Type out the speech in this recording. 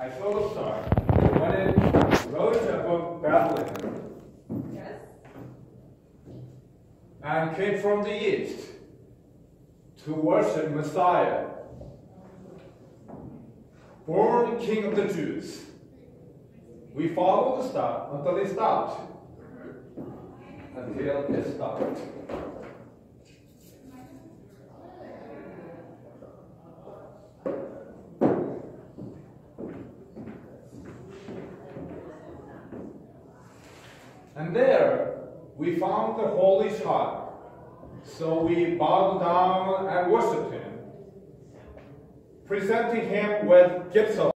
I saw the star when it rose above Bethlehem Yes. and came from the east to worship Messiah, born King of the Jews. We followed the star until it stopped. Until it stopped. And there we found the holy child. So we bowed down and worshiped him, presenting him with gifts of